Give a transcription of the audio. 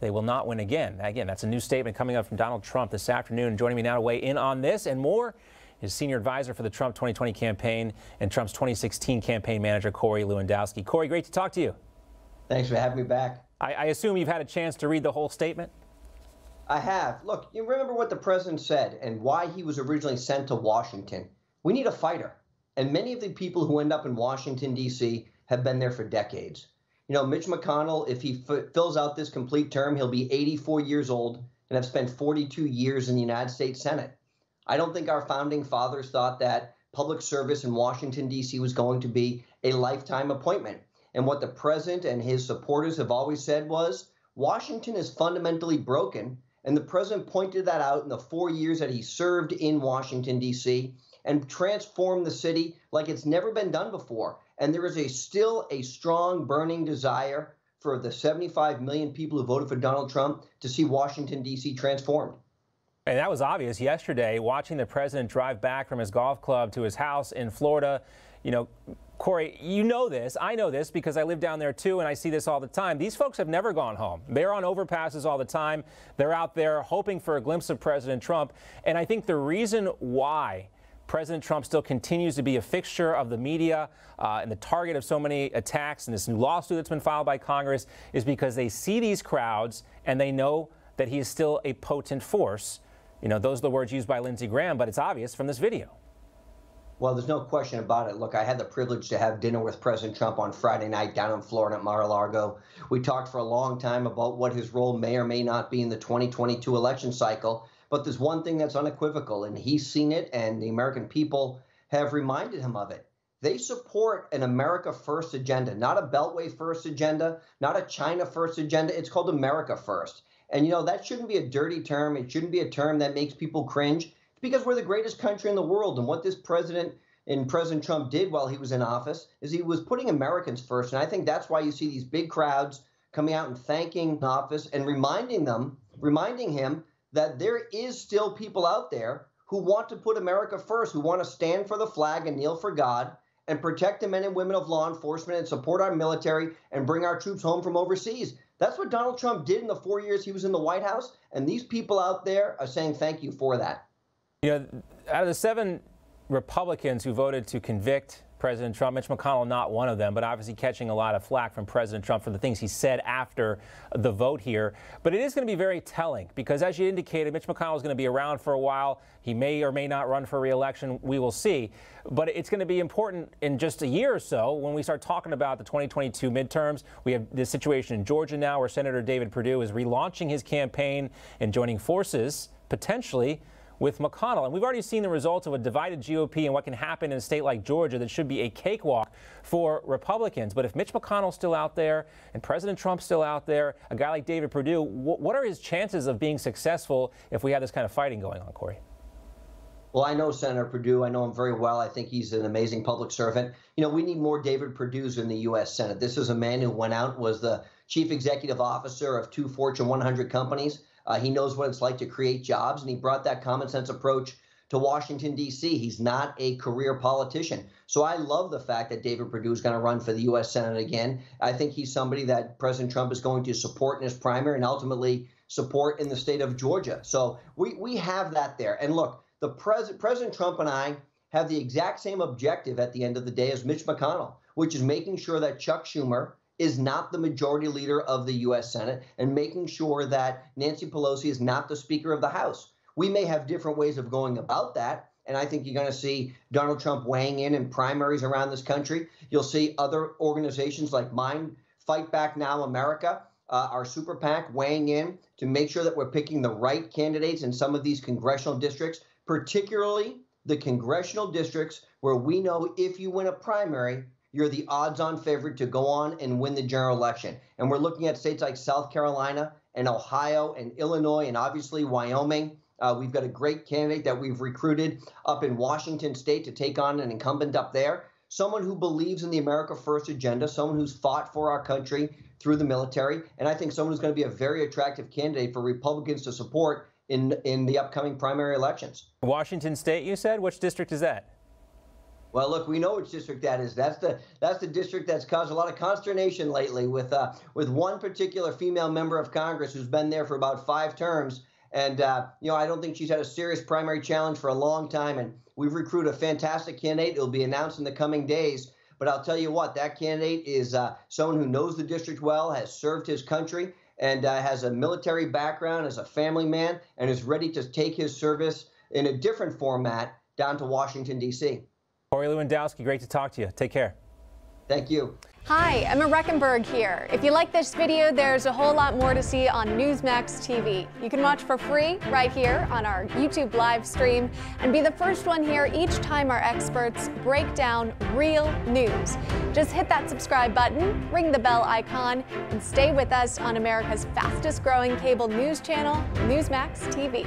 they will not win again. Again, that's a new statement coming up from Donald Trump this afternoon. Joining me now to weigh in on this and more is senior advisor for the Trump 2020 campaign and Trump's 2016 campaign manager, Corey Lewandowski. Corey, great to talk to you. Thanks for having me back. I, I assume you've had a chance to read the whole statement? I have. Look, you remember what the president said and why he was originally sent to Washington. We need a fighter. And many of the people who end up in Washington, D.C., have been there for decades. You know, Mitch McConnell, if he f- fills out this complete term, he'll be 84 years old and have spent 42 years in the United States Senate. I don't think our founding fathers thought that public service in Washington, D.C. was going to be a lifetime appointment. And what the president and his supporters have always said was Washington is fundamentally broken. And the president pointed that out in the four years that he served in Washington, D.C., and transform the city like it's never been done before. And there is a still a strong burning desire for the 75 million people who voted for Donald Trump to see Washington, D.C. transformed. And that was obvious yesterday watching the president drive back from his golf club to his house in Florida. You know, Corey, you know this. I know this because I live down there too and I see this all the time. These folks have never gone home. They're on overpasses all the time. They're out there hoping for a glimpse of President Trump. And I think the reason why President Trump still continues to be a fixture of the media uh, and the target of so many attacks. And this new lawsuit that's been filed by Congress is because they see these crowds and they know that he is still a potent force. You know, those are the words used by Lindsey Graham, but it's obvious from this video. Well, there's no question about it. Look, I had the privilege to have dinner with President Trump on Friday night down in Florida at Mar-a-Lago. We talked for a long time about what his role may or may not be in the 2022 election cycle. But there's one thing that's unequivocal, and he's seen it, and the American people have reminded him of it. They support an America First agenda, not a Beltway First agenda, not a China First agenda. It's called America First. And you know, that shouldn't be a dirty term. It shouldn't be a term that makes people cringe. It's because we're the greatest country in the world. And what this president and President Trump did while he was in office is he was putting Americans first. And I think that's why you see these big crowds coming out and thanking office and reminding them, reminding him that there is still people out there who want to put America first, who want to stand for the flag and kneel for God and protect the men and women of law enforcement and support our military and bring our troops home from overseas. That's what Donald Trump did in the four years he was in the White House. And these people out there are saying thank you for that. You know, out of the seven Republicans who voted to convict President Trump. Mitch McConnell, not one of them, but obviously catching a lot of flack from President Trump for the things he said after the vote here. But it is going to be very telling because, as you indicated, Mitch McConnell is going to be around for a while. He may or may not run for reelection. We will see. But it's going to be important in just a year or so when we start talking about the 2022 midterms. We have this situation in Georgia now where Senator David Perdue is relaunching his campaign and joining forces potentially with McConnell. And we've already seen the results of a divided GOP and what can happen in a state like Georgia that should be a cakewalk for Republicans. But if Mitch McConnell's still out there and President Trump's still out there, a guy like David Perdue, what are his chances of being successful if we have this kind of fighting going on, Corey? Well, I know Senator Perdue. I know him very well. I think he's an amazing public servant. You know, we need more David Perdues in the U.S. Senate. This is a man who went out, was the chief executive officer of two Fortune 100 companies. Uh, he knows what it's like to create jobs, and he brought that common sense approach to Washington, D.C. He's not a career politician. So I love the fact that David Perdue is going to run for the U.S. Senate again. I think he's somebody that President Trump is going to support in his primary and ultimately support in the state of Georgia. So we, we have that there. And look, the pres- President Trump and I have the exact same objective at the end of the day as Mitch McConnell, which is making sure that Chuck Schumer is not the majority leader of the U.S. Senate and making sure that Nancy Pelosi is not the Speaker of the House. We may have different ways of going about that. And I think you're going to see Donald Trump weighing in in primaries around this country. You'll see other organizations like mine, Fight Back Now America, uh, our super PAC, weighing in to make sure that we're picking the right candidates in some of these congressional districts, particularly the congressional districts where we know if you win a primary, you're the odds on favorite to go on and win the general election. And we're looking at states like South Carolina and Ohio and Illinois and obviously Wyoming. Uh, we've got a great candidate that we've recruited up in Washington state to take on an incumbent up there. Someone who believes in the America First agenda, someone who's fought for our country through the military, and I think someone who's going to be a very attractive candidate for Republicans to support in in the upcoming primary elections. Washington State, you said? Which district is that? Well, look, we know which district that is. That's the that's the district that's caused a lot of consternation lately with uh, with one particular female member of Congress who's been there for about five terms. And uh, you know, I don't think she's had a serious primary challenge for a long time. And we've recruited a fantastic candidate. It'll be announced in the coming days. But I'll tell you what, that candidate is uh, someone who knows the district well, has served his country, and uh, has a military background, as a family man, and is ready to take his service in a different format down to Washington, D.C. Corey Lewandowski, great to talk to you. Take care. Thank you. Hi, Emma Rechenberg here. If you like this video, there's a whole lot more to see on Newsmax TV. You can watch for free right here on our YouTube live stream and be the first one here each time our experts break down real news. Just hit that subscribe button, ring the bell icon, and stay with us on America's fastest growing cable news channel, Newsmax TV.